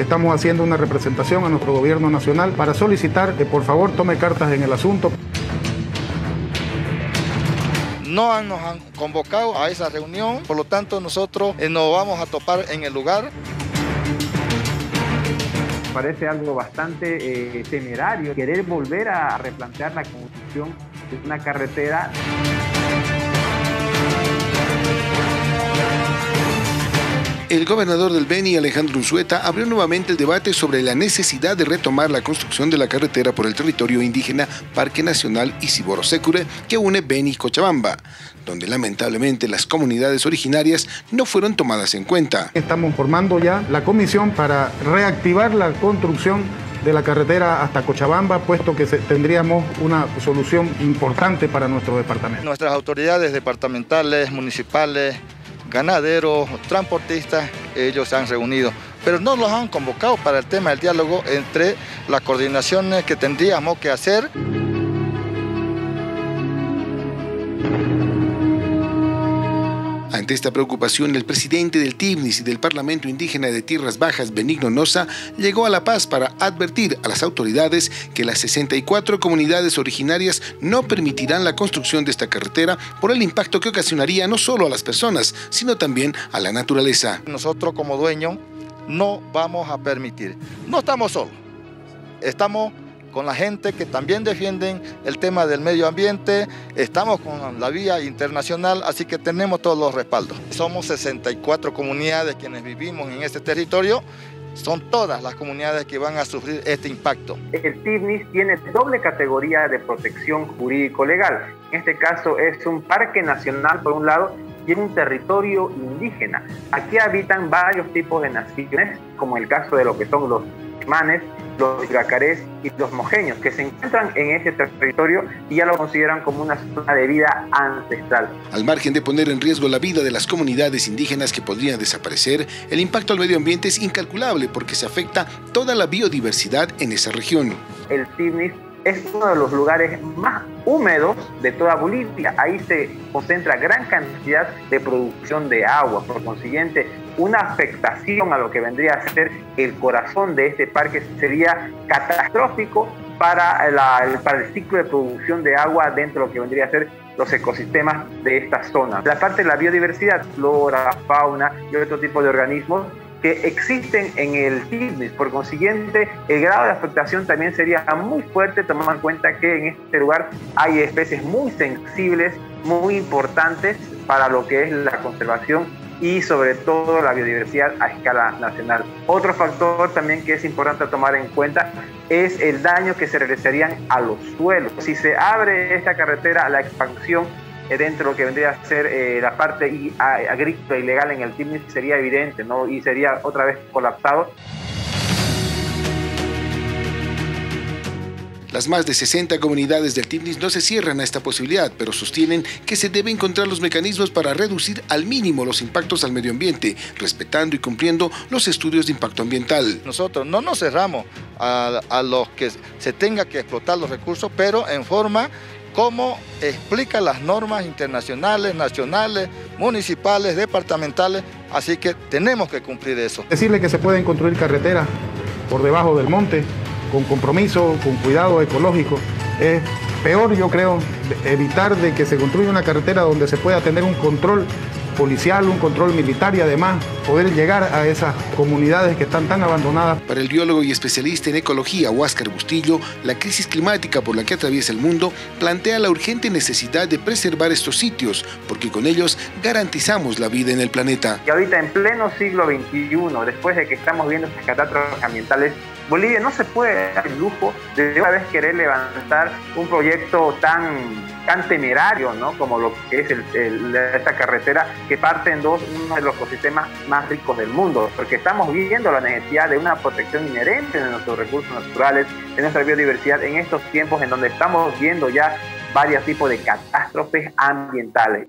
estamos haciendo una representación a nuestro gobierno nacional para solicitar que por favor tome cartas en el asunto. No nos han convocado a esa reunión, por lo tanto nosotros eh, nos vamos a topar en el lugar parece algo bastante eh, temerario querer volver a replantear la construcción de una carretera. El gobernador del Beni, Alejandro Unzueta, abrió nuevamente el debate sobre la necesidad de retomar la construcción de la carretera por el territorio indígena Parque Nacional Isiboro Secure que une Beni y Cochabamba, donde lamentablemente las comunidades originarias no fueron tomadas en cuenta. Estamos formando ya la comisión para reactivar la construcción de la carretera hasta Cochabamba, puesto que tendríamos una solución importante para nuestro departamento. Nuestras autoridades departamentales, municipales, ganaderos, transportistas, ellos se han reunido, pero no los han convocado para el tema del diálogo entre las coordinaciones que tendríamos que hacer. Ante esta preocupación, el presidente del TIBNIS y del Parlamento Indígena de Tierras Bajas, Benigno Noza, llegó a La Paz para advertir a las autoridades que las 64 comunidades originarias no permitirán la construcción de esta carretera por el impacto que ocasionaría no solo a las personas, sino también a la naturaleza. Nosotros como dueños no vamos a permitir. No estamos solos, estamos con la gente que también defienden el tema del medio ambiente, estamos con la vía internacional, así que tenemos todos los respaldos. Somos 64 comunidades quienes vivimos en este territorio, son todas las comunidades que van a sufrir este impacto. El TIBNIS tiene doble categoría de protección jurídico-legal. En este caso es un parque nacional por un lado y un territorio indígena. Aquí habitan varios tipos de naciones, como el caso de lo que son los manes, los yacarés y los mojeños, que se encuentran en ese territorio y ya lo consideran como una zona de vida ancestral. Al margen de poner en riesgo la vida de las comunidades indígenas que podrían desaparecer, el impacto al medio ambiente es incalculable porque se afecta toda la biodiversidad en esa región. El TIBNIS es uno de los lugares más húmedos de toda Bolivia. Ahí se concentra gran cantidad de producción de agua. Por consiguiente, una afectación a lo que vendría a ser el corazón de este parque sería catastrófico para, el ciclo de producción de agua dentro de lo que vendría a ser los ecosistemas de esta zona. La parte de la biodiversidad, flora, fauna y otro tipo de organismos que existen en el fitness. Por consiguiente, el grado de afectación también sería muy fuerte, tomando en cuenta que en este lugar hay especies muy sensibles, muy importantes para lo que es la conservación y sobre todo la biodiversidad a escala nacional. Otro factor también que es importante tomar en cuenta es el daño que se realizarían a los suelos. Si se abre esta carretera la expansión dentro de lo que vendría a ser eh, la parte agrícola ilegal en el TIMNIS sería evidente, ¿no? Y sería otra vez colapsado. Las más de 60 comunidades del TIMNIS no se cierran a esta posibilidad, pero sostienen que se debe encontrar los mecanismos para reducir al mínimo los impactos al medio ambiente, respetando y cumpliendo los estudios de impacto ambiental. Nosotros no nos cerramos a, a los que se tenga que explotar los recursos, pero en forma cómo explica las normas internacionales, nacionales, municipales, departamentales, así que tenemos que cumplir eso. Decirle que se pueden construir carreteras por debajo del monte, con compromiso, con cuidado ecológico, es peor yo creo evitar de que se construya una carretera donde se pueda tener un control policial, un control militar y además poder llegar a esas comunidades que están tan abandonadas. Para el biólogo y especialista en ecología, Huáscar Bustillo, la crisis climática por la que atraviesa el mundo plantea la urgente necesidad de preservar estos sitios, porque con ellos garantizamos la vida en el planeta. Y ahorita en pleno siglo XXI, después de que estamos viendo estas catástrofes ambientales, Bolivia no se puede dar el lujo de una vez querer levantar un proyecto tan temerario, ¿no? Como lo que es esta carretera que parte en dos, uno de los ecosistemas más ricos del mundo, porque estamos viendo la necesidad de una protección inherente de nuestros recursos naturales, de nuestra biodiversidad en estos tiempos en donde estamos viendo ya varios tipos de catástrofes ambientales.